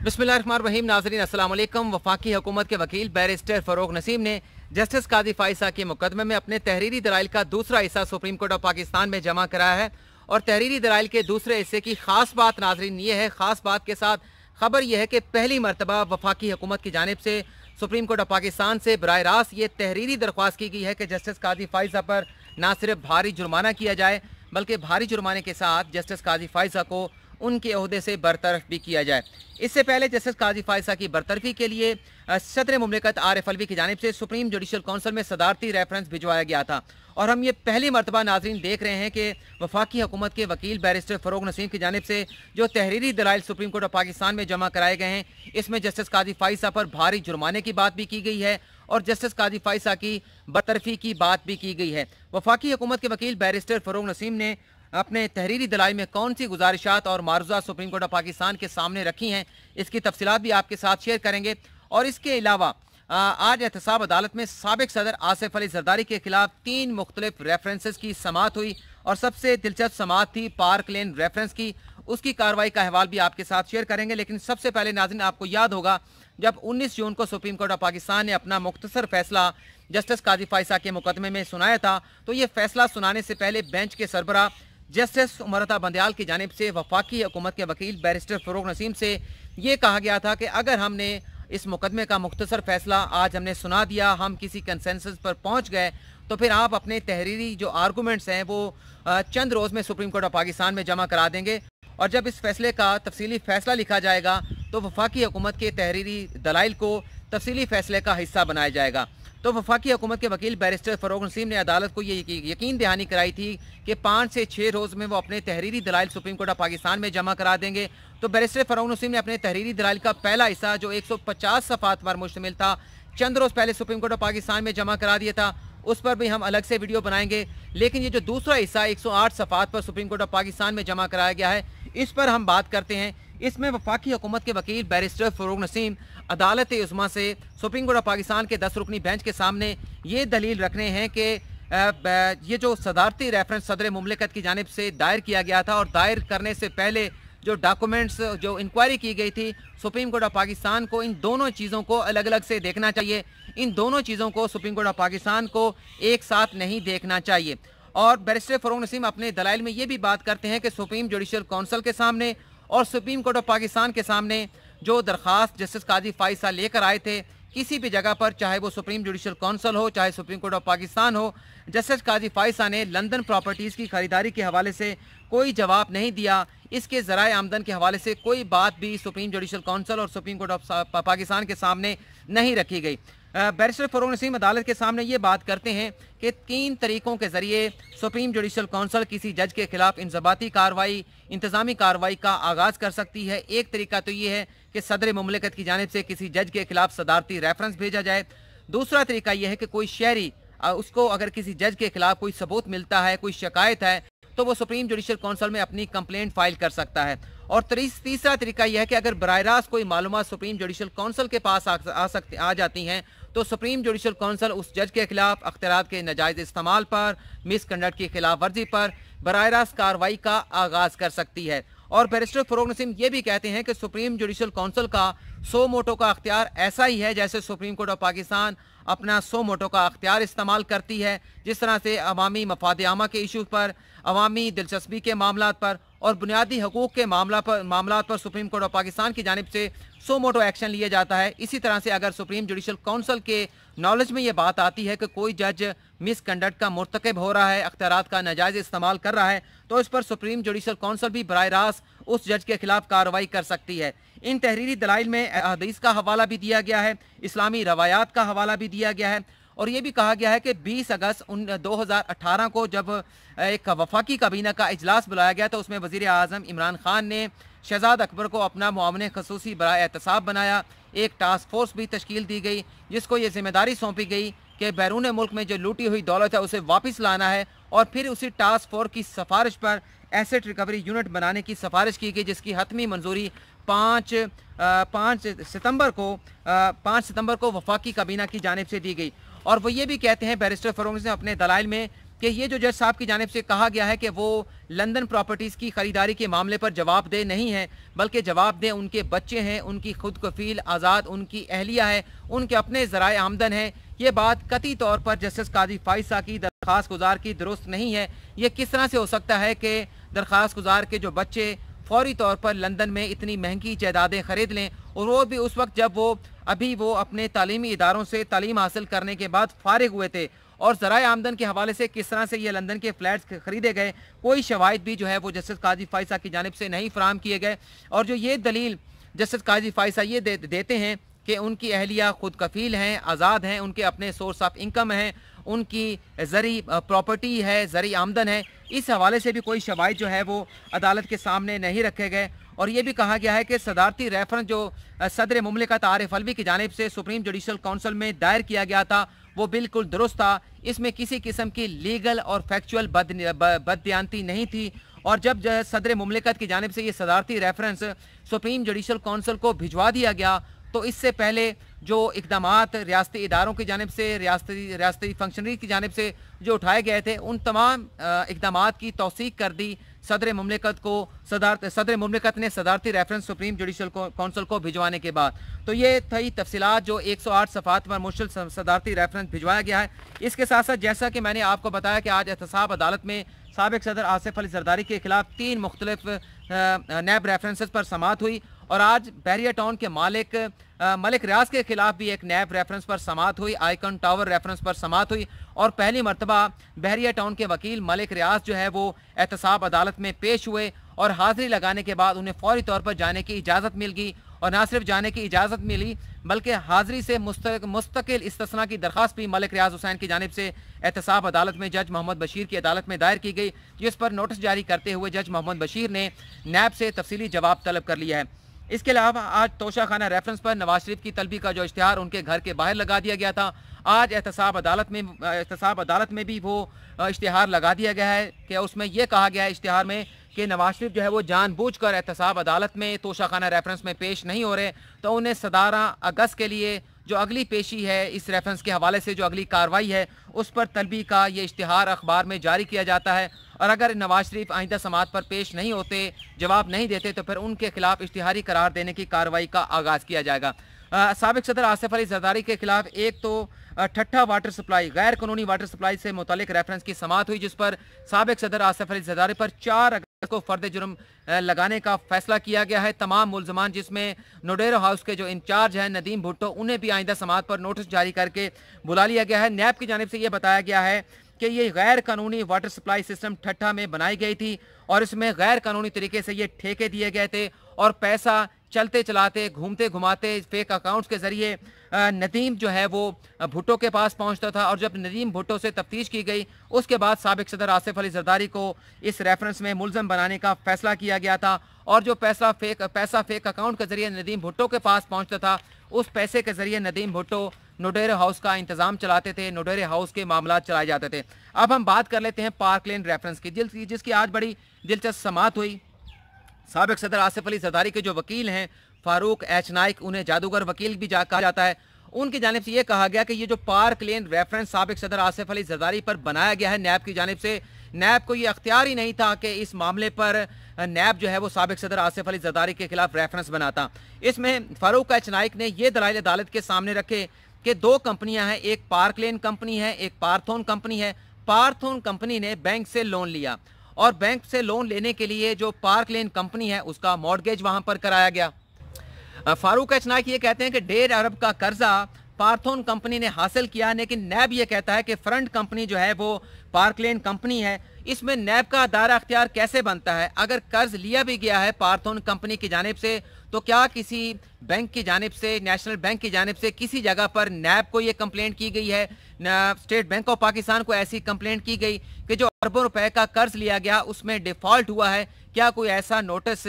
बिस्मिल्लाहिर्रहमानिर्रहीम। नाजरीन वालेकुम वफाकी हुकूमत के वकील बैरिस्टर फरोग नसीम ने जस्टिस कादी फाइसा के मुकदमे में अपने तहरीरी दलाइल का दूसरा हिस्सा सुप्रीम कोर्ट ऑफ़ पाकिस्तान में जमा कराया है और तहरीरी दलाइल के दूसरे हिस्से की खास बात नाजरीन ये है। खास बात के साथ खबर यह है कि पहली मरतबा वफाकी हुकूमत की जानब से सुप्रीम कोर्ट ऑफ़ पाकिस्तान से बर रास्त ये तहरीरी दरख्वास्त की गई है कि जस्टिस कादी फाइजा पर ना सिर्फ़ भारी जुर्माना किया जाए, बल्कि भारी जुर्माने के साथ जस्टिस काजी फाइजा को उनके अहदे से बरतरफ भी किया जाए। इससे पहले जस्टिस काजी फायसा की बरतरफी के लिए सदर ममलिकत आर एफ़ अलवी की जानब से सुप्रीम जुडिशल कौंसिल में सदारती रेफरेंस भिजवाया गया था। और हम ये पहली मरतबा नाजरीन देख रहे हैं कि वफाकी हुकूमत के वकील बैरिस्टर फ़रोग नसीम की जानब से जो तहरीरी दलाइल सुप्रीम कोर्ट ऑफ़ पाकिस्तान में जमा कराए गए हैं, इसमें जस्टिस काजी फाइसा पर भारी जुर्माने की बात भी की गई है और जस्टिस काजी फाइसा की बतरफी की बात भी की गई है। वफाकी हुकूमत के वकील बैरिस्टर फ़रोग नसीम ने अपने तहरीरी दलाई में कौन सी गुजारिशात और मारूजा सुप्रीम कोर्ट ऑफ़ पाकिस्तान के सामने रखी हैं, इसकी तफसीत भी आपके साथ शेयर करेंगे। और इसके अलावा आज एहतसाब अदालत में सबक सदर आसिफ अली जरदारी के खिलाफ तीन मुख्तलिफ़ रेफरेंसेस की समात हुई और सबसे दिलचस्प समात थी पार्क लेन रेफरेंस की। उसकी कार्रवाई का अहवाल भी आपके साथ शेयर करेंगे, लेकिन सबसे पहले नाजिन आपको याद होगा, जब 19 जून को सुप्रीम कोर्ट ऑफ़ पाकिस्तान ने अपना मुख्तसर फैसला जस्टिस काजी फाइसा के मुकदमे में सुनाया था तो ये फैसला सुनाने से पहले बेंच के सरबरा जस्टिस उमरता बंदयाल की जानब से वफाकी हुकूमत के वकील बैरिस्टर फ़रोग नसीम से ये कहा गया था कि अगर हमने इस मुकदमे का मुख्तसर फैसला आज हमने सुना दिया, हम किसी कंसेंसस पर पहुँच गए तो फिर आप अपने तहरीरी जो आर्गूमेंट्स हैं वो चंद रोज़ में सुप्रीम कोर्ट ऑफ़ पाकिस्तान में जमा करा देंगे। और जब इस फैसले का तफसीली फैसला लिखा जाएगा तो वफाकी हुकूमत के तहरीरी दलाइल को तफसीली फैसले का हिस्सा बनाया जाएगा। तो वफाकी हुकूमत के वकील बैरिस्टर फरोग नसीम ने अदालत को ये यकीन दहानी कराई थी कि पाँच से छः रोज़ में वो अपने तहरीरी दलाइल सुप्रीम कोर्ट ऑफ़ पाकिस्तान में जमा करा देंगे। तो बैरिस्टर फरोग नसीम ने अपने तहरीरी दलाइल का पहला हिस्सा, जो एक सौ पचास सफ़ात पर मुश्तमिल था, चंद रोज़ पहले सुप्रीम कोर्ट ऑफ़ पाकिस्तान में जमा करा दिया था। उस पर भी हम अलग से वीडियो बनाएँगे, लेकिन ये जो दूसरा हिस्सा 108 सफ़ात पर सुप्रीम कोर्ट ऑफ़ पाकिस्तान में जमा कराया गया है, इस पर हम बात करते हैं। इसमें वफाकी हुकूमत के वकील बैरिस्टर फरूक नसीम, अदालत उस्मा से सुप्रीम कोर्ट ऑफ़ पाकिस्तान के दस रुकनी बेंच के सामने ये दलील रखने हैं कि ये जो सदारती रेफरेंस सदर ममलिकत की जानब से दायर किया गया था और दायर करने से पहले जो डॉक्यूमेंट्स, जो इंक्वायरी की गई थी, सुप्रीम कोर्ट ऑफ़ पाकिस्तान को इन दोनों चीज़ों को अलग अलग से देखना चाहिए। इन दोनों चीज़ों को सुप्रीम कोर्ट ऑफ़ पाकिस्तान को एक साथ नहीं देखना चाहिए। और बैरिस्टर फरोग नसीम अपने दलाइल में ये भी बात करते हैं कि सुप्रीम जुडिशल काउंसिल के सामने और सुप्रीम कोर्ट ऑफ़ पाकिस्तान के सामने जो दरख्वास्त जस्टिस काजी फाइसा लेकर आए थे किसी भी जगह पर, चाहे वो सुप्रीम जुडिशल काउंसिल हो, चाहे सुप्रीम कोर्ट ऑफ़ पाकिस्तान हो, जस्टिस काजी फाइसा ने लंदन प्रॉपर्टीज़ की खरीदारी के हवाले से कोई जवाब नहीं दिया। इसके ज़राए आमदन के हवाले से कोई बात भी सुप्रीम जुडिशल काउंसिल और सुप्रीम कोर्ट ऑफ़ पाकिस्तान के सामने नहीं रखी गई। बैरिस्टर फरोग नसीम अदालत के सामने ये बात करते हैं कि तीन तरीक़ों के ज़रिए सुप्रीम जुडिशल काउंसिल किसी जज के खिलाफ इंजबाती कार्रवाई, इंतज़ामी कार्रवाई का आगाज़ कर सकती है। एक तरीका तो ये है कि सदर ममलिकत की जानब से किसी जज के खिलाफ सदारती रेफरेंस भेजा जाए। दूसरा तरीका यह है कि कोई शहरी उसको अगर किसी जज के खिलाफ कोई सबूत मिलता है कोई शिकायत है तो वो सुप्रीम जुडिशल काउंसिल में अपनी कंप्लेंट फ़ाइल कर सकता है। और तीसरा तरीका यह है कि अगर बर रास्त कोई मालूम सुप्रीम जुडिशल काउंसिल के पास आ, आ सकते आ जाती हैं तो सुप्रीम जुडिशल काउंसिल उस जज के खिलाफ अख्तियार के नजायज़ इस्तेमाल पर मिसकंडक्ट की खिलाफ वर्जी पर बर रास्त कार्रवाई का आगाज़ कर सकती है। और बैरिस्टर फरोग नसीम ये भी कहते हैं कि सुप्रीम जुडिशल काउंसिल का सो मोटो का अख्तियार ऐसा ही है जैसे सुप्रीम कोर्ट ऑफ़ पाकिस्तान अपना सो मोटो का अख्तियार इस्तेमाल करती है, जिस तरह से अवामी मफाद आमा के इशू पर, अवामी दिलचस्पी के मामला पर और बुनियादी हकूक़ के मामला पर मामला पर सुप्रीम कोर्ट ऑफ़ पाकिस्तान की जानब से सो मोटो एक्शन लिया जाता है। इसी तरह से अगर सुप्रीम जुडिशल काउंसिल के नॉलेज में ये बात आती है कि कोई जज मिसकंडक्ट का मरतकब हो रहा है अख्तियार का नाजायज़ इस्तेमाल कर रहा है तो इस पर सुप्रीम जुडिशल काउंसिल भी बर रास्त उस जज के खिलाफ कार्रवाई कर सकती है। इन तहरीरी दलाइल में हदीस का हवाला भी दिया गया है, इस्लामी रवायात का हवाला भी दिया गया है, और ये भी कहा गया है कि 20 अगस्त उन 2018 को जब एक वफाकी काबीना का इजलास बुलाया गया तो उसमें वज़ीर अजम इमरान खान ने शहजाद अकबर को अपना मामन खसूसी बरा एहतसाब बनाया एक टास्क फोर्स भी तश्कील दी गई, जिसको ये ज़िम्मेदारी सौंपी गई कि बैरून मुल्क में जो लूटी हुई दौलत है, उसे वापस लाना है और फिर उसी टास्क फोर्स की सिफारिश पर एसेट रिकवरी यूनिट बनाने की सिफारिश की गई, जिसकी हतमी मंजूरी पाँच पाँच सितंबर को पाँच सितंबर को वफाकी काबीना की जानब से दी गई। और वो ये भी कहते हैं, बैरिस्टर फरोग ने अपने दलाइल में कि ये जो जज साहब की जानब से कहा गया है कि वो लंदन प्रॉपर्टीज़ की ख़रीदारी के मामले पर जवाब जवाबदेह नहीं है, बल्कि जवाब जवाबदेह उनके बच्चे हैं, उनकी खुद कफील आज़ाद, उनकी अहलिया है, उनके अपने ज़राए आमदन है। ये बात कती तौर पर जस्टिस काजी फाइसा की दरख्वास्त गुजार की दुरुस्त नहीं है। ये किस तरह से हो सकता है कि दरख्वास्त गुजार के जो बच्चे फौरी तौर पर लंदन में इतनी महँगी जायदादें खरीद लें, और वो भी उस वक्त जब वो, अभी वो अपने तालीमी इदारों से तालीम हासिल करने के बाद फारिग हुए थे और ज़राए आमदन के हवाले से किस तरह से ये लंदन के फ्लैट्स खरीदे गए कोई शवाहद भी जो है वो जस्टिस काजी फाइसा की जानब से नहीं फ्राहम किए गए। और जो ये दलील जस्टिस काजी फाइसा ये दे, देते हैं कि उनकी अहलिया खुद कफील हैं आज़ाद हैं उनके अपने सोर्स ऑफ़ इनकम हैं उनकी जरी प्रॉपर्टी है जरी आमदन है इस हवाले से भी कोई शवाद जो है वो अदालत के सामने नहीं रखे गए। और ये भी कहा गया है कि सदारती रेफरेंस जो सदर ममलिकत आरिफ अलवी की जानब से सुप्रीम जुडिशल काउंसिल में दायर किया गया था वो बिल्कुल दुरुस्त था। इसमें किसी किस्म की लीगल और फैक्चुअल बदयांती नहीं थी। और जब सदर ममलिकत की जानब से ये सदारती रेफरेंस सुप्रीम जुडिशल काउंसिल को भिजवा दिया गया तो इससे पहले जो इकदाम रियाती इदारों की जानब से रियाती रियाती फंक्शनरी की जानब से जो उठाए गए थे, उन तमाम इकदाम की तोसीक कर दी। सदर ममलिकत को सदारत सदर ममलिकत ने सदारती रेफरेंस सुप्रीम जुडिशल काउंसिल को भिजवाने के बाद। तो ये थी तफसीत जो 108 सफ़ात पर मुश्किल सदारती रेफरेंस भिजवाया गया है। इसके साथ साथ जैसा कि मैंने आपको बताया कि आज एहतसाब अदालत में सबक सदर आसिफ अली जरदारी के खिलाफ तीन मुख्तलिफ़ नैब रेफरेंस पर समात हुई। और आज बैरिया टाउन के मालिक मलिक रियाज के खिलाफ भी एक नैब रेफरेंस पर समात हुई आइकन टावर रेफरेंस पर समात हुई और पहली मरतबा बहरिया टाउन के वकील मलिक रियाज जो है वो एहतसाब अदालत में पेश हुए और हाजिरी लगाने के बाद उन्हें फौरी तौर पर जाने की इजाज़त मिल गई और ना सिर्फ़ जाने की इजाज़त मिली, बल्कि हाजिरी से मुस्तकिल इसतना की दरख्वास्त भी मलिक रियाज हुसैन की जानब से एहतसाब अदालत में जज मोहम्मद बशीर की अदालत में दायर की गई, जिस पर नोटिस जारी करते हुए जज मोहम्मद बशीर ने नैब से तफसली जवाब तलब कर लिया है। इसके अलावा आज तोशा खाना रेफरेंस पर नवाज़ शरीफ की तलबी का जो इश्तहार उनके घर के बाहर लगा दिया गया था, आज एहतसाब अदालत में, एहतसाब अदालत में भी वो इश्तहार लगा दिया गया है कि उसमें यह कहा गया है इश्तहार में कि नवाज़ शरीफ जो है वो जानबूझकर एहतसाब अदालत में तोशा खाना रेफरेंस में पेश नहीं हो रहे तो उन्हें सदारा अगस्त के लिए जो अगली पेशी है, इस रेफरेंस के हवाले से जो अगली कार्रवाई है, उस पर तलबी का ये इश्तहार अखबार में जारी किया जाता है। और अगर नवाज़ शरीफ आइंदा समात पर पेश नहीं होते, जवाब नहीं देते तो फिर उनके खिलाफ इश्तहारी करार देने की कार्रवाई का आगाज़ किया जाएगा। सबक सदर आसिफ अली जरदारी के खिलाफ एक तो ठट्ठा वाटर सप्लाई गैर कानूनी वाटर सप्लाई से मुतलिक रेफरेंस की समात हुई, जिस पर सबक सदर आसिफ अली जरदारी पर चार को फर्द जुर्म लगाने का फैसला किया गया है। तमाम मुलजमान जिसमें नोडेरो हाउस के जो इंचार्ज हैं, नदीम भुट्टो, उन्हें भी आइंदा समात पर नोटिस जारी करके बुला लिया गया है। नैब की जानब से यह बताया गया है कि ये गैर कानूनी वाटर सप्लाई सिस्टम ठट्ठा में बनाई गई थी और इसमें गैर कानूनी तरीके से ये ठेके दिए गए थे और पैसा चलते चलाते, घूमते घुमाते फेक अकाउंट्स के ज़रिए नदीम जो है वो भुट्टो के पास पहुँचता था और जब नदीम भुट्टो से तफ्तीश की गई, उसके बाद सबक सदर आसिफ अली जरदारी को इस रेफरेंस में मुलजम बनाने का फैसला किया गया था और जो पैसा फेक पैसा फेक अकाउंट के ज़रिए नदीम भुट्टो के पास पहुँचता था, उस पैसे के ज़रिए नदीम भुट्टो नोडेरे हाउस का इंतज़ाम चलाते थे, नोडेरे हाउस के मामला चलाए जाते थे। अब हम बात कर लेते हैं पार्क लेन रेफरेंस की जिसकी आज बड़ी दिलचस्प समात हुई। सबक सदर आसिफ अली जरदारी के जो वकील हैं, फारूक एच नाइक, उन्हें जादूगर वकील भी जा कहा जाता है। उनकी जानब से ये कहा गया कि ये जो पार्क लेन रेफरेंस सबक सदर आसिफ अली जरदारी पर बनाया गया है, नैब की जानब से, नैब को ये अख्तियार ही नहीं था कि इस मामले पर नैब जो है वो सबक सदर आसिफ अली जरदारी के खिलाफ रेफरेंस बनाता। इसमें फारूक एच नाइक ने यह दलाइल अदालत के सामने रखे कि दो कंपनियाँ हैं, एक पार्क लेन कंपनी है, एक पार्थोन कंपनी है। पार्थोन कंपनी ने बैंक से लोन लिया। और बैंक से लोन लेने के लिए जो पार्क लेन कंपनी है, उसका मॉडगेज वहाँ पर कराया गया। फारूक एच नाइक ये कहते हैं कि डेढ़ अरब का कर्जा पार्थोन कंपनी ने हासिल किया, लेकिन नैब ये कहता है कि फ्रंट कंपनी जो है वो पार्कलेन कंपनी है। इसमें नैब का दायरा अख्तियार कैसे बनता है? अगर कर्ज लिया भी गया है पार्थोन कंपनी की जानब से तो क्या किसी बैंक की जानब से, नेशनल बैंक की जानब से किसी जगह पर नैब को ये कंप्लेंट की गई है? स्टेट बैंक ऑफ़ पाकिस्तान को ऐसी कंप्लेंट की गई कि जो अरबों रुपए का कर्ज लिया गया, उसमें डिफ़ॉल्ट हुआ है। क्या कोई ऐसा नोटिस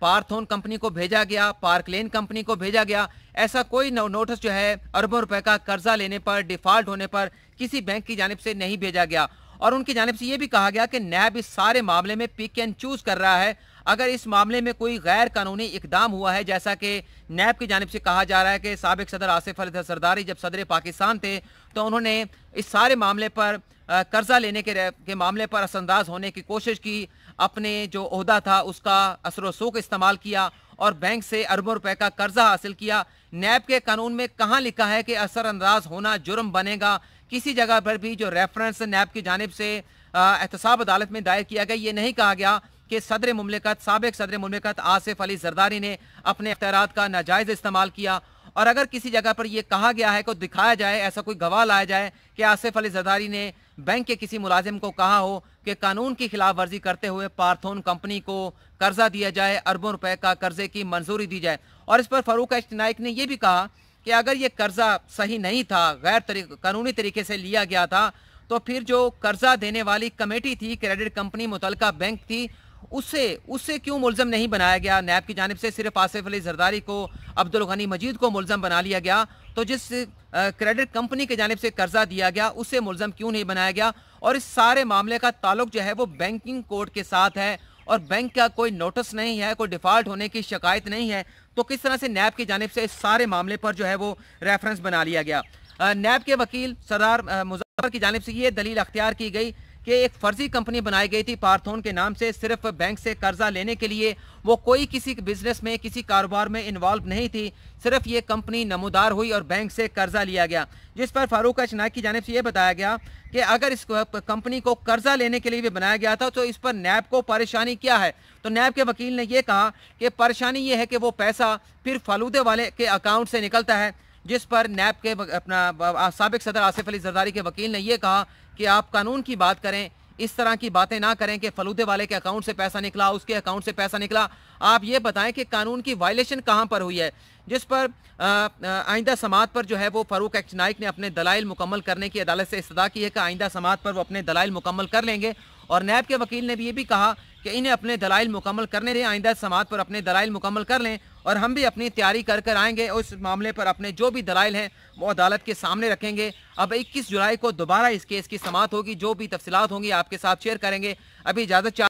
पार्थोन कंपनी को भेजा गया पार्कलेन कंपनी को भेजा गया? ऐसा कोई नोटिस जो है अरबों रुपए का कर्जा लेने पर डिफ़ॉल्ट होने पर किसी बैंक की जानब से नहीं भेजा गया। और उनकी जानब से ये भी कहा गया कि नैब इस सारे मामले में पिक एंड चूज़ कर रहा है। अगर इस मामले में कोई गैर कानूनी इकदाम हुआ है जैसा कि नैब की जानब से कहा जा रहा है कि सबक सदर आसिफ अली सरदारी जब सदर पाकिस्तान थे तो उन्होंने इस सारे मामले पर कर्जा लेने के, के मामले पर असंदाज होने की कोशिश की। अपने जो अहदा था उसका असर सूख इस्तेमाल किया और बैंक से अरबों रुपए का कर्जा हासिल किया। नैब के कानून में कहाँ लिखा है कि असरअंदाज होना जुर्म बनेगा? किसी जगह पर भी जो रेफरेंस नैब की जानब से एहतसाब अदालत में दायर किया गया, ये नहीं कहा गया कि सदर ममलिकत, सबक सदर ममलिकत आसिफ अली जरदारी ने अपने अख्तियार का नाजायज़ इस्तेमाल किया। और अगर किसी जगह पर यह कहा गया है को दिखाया जाए, ऐसा कोई गवाह लाया जाए कि आसिफ अली जरदारी ने बैंक के किसी मुलाजिम को कहा हो कि कानून की खिलाफ वर्जी करते हुए पार्थोन कंपनी को कर्जा दिया जाए, अरबों रुपए का कर्जे की मंजूरी दी जाए। और इस पर फारूक एच नाइक ने यह भी कहा कि अगर ये कर्जा सही नहीं था गैर तरीक, कानूनी तरीके से लिया गया था तो फिर जो कर्जा देने वाली कमेटी थी क्रेडिट कंपनी मुतल बैंक थी उससे उससे क्यों मुलजम नहीं बनाया गया? नैब की जानब से सिर्फ़ आसिफ अली जरदारी को अब्दुल गनी मजीद को मुलजम बना लिया गया। तो जिस क्रेडिट कंपनी की जानब से कर्जा दिया गया उससे मुलजम क्यों नहीं बनाया गया? और इस सारे मामले का ताल्लुक जो है वो बैंकिंग कोड के साथ है और बैंक का कोई नोटिस नहीं है कोई डिफ़ॉल्ट होने की शिकायत नहीं है। तो किस तरह से नैब की जानब से इस सारे मामले पर जो है वो रेफरेंस बना लिया गया? नैब के वकील सरदार मुजफ्फर की जानब से ये दलील अख्तियार की गई कि एक फर्जी कंपनी बनाई गई थी पार्थोन के नाम से, सिर्फ़ बैंक से कर्जा लेने के लिए। वो कोई किसी बिज़नेस में, किसी कारोबार में इन्वॉल्व नहीं थी। सिर्फ़ ये कंपनी नमोदार हुई और बैंक से कर्जा लिया गया। जिस पर फारूक अचनाक की जानब से ये बताया गया कि अगर इस कंपनी को कर्जा लेने के लिए भी बनाया गया था तो इस पर नैब को परेशानी क्या है? तो नैब के वकील ने यह कहा कि परेशानी ये है कि वो पैसा फिर फालूदे वाले के अकाउंट से निकलता है, जिस पर नैब के अपना सबक सदर आसिफ अली जरदारी के वकील ने यह कहा कि आप कानून की बात करें, इस तरह की बातें ना करें कि फलूदे वाले के अकाउंट से पैसा निकला, उसके अकाउंट से पैसा निकला। आप ये बताएँ कि कानून की वायलेशन कहाँ पर हुई है, जिस पर आइंदा समात पर जो है वो फारूक एक्ट नाइक ने अपने दलाइल मुकम्मल करने की अदालत से इस्तः की है कि आइंदा समात पर वो अपने दलाइल मुकम्मल कर लेंगे। और नैब के वकील ने भी ये भी कहा कि इन्हें अपने दलाइल मुकम्मल करने दें, आइंदा समात पर अपने दलाइल मुकम्मल कर लें। और हम भी अपनी तैयारी कर कर आएँगे। उस मामले पर अपने जो भी दलाइल हैं, वो अदालत के सामने रखेंगे। अब 21 जुलाई को दोबारा इस केस की समात होगी। जो भी तफसीत होंगी, आपके साथ शेयर करेंगे। अभी इजाज़त